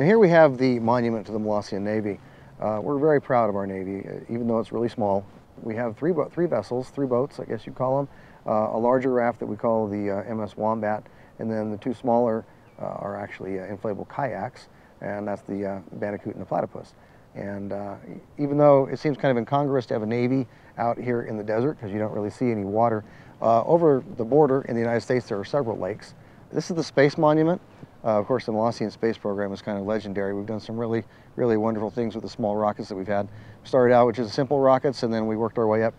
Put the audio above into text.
And here we have the monument to the Molossian Navy. Uh, we're very proud of our Navy, uh, even though it's really small. We have three, three vessels, three boats, I guess you'd call them. Uh, a larger raft that we call the uh, MS Wombat, and then the two smaller uh, are actually uh, inflatable kayaks, and that's the Bandicoot and the Platypus. And even though it seems kind of incongruous to have a Navy out here in the desert, because you don't really see any water, over the border in the United States there are several lakes. This is the Space Monument. Uh, of course, the Molossian space program is kind of legendary. We've done some really, really wonderful things with the small rockets that we've had. Started out with just simple rockets, and then we worked our way up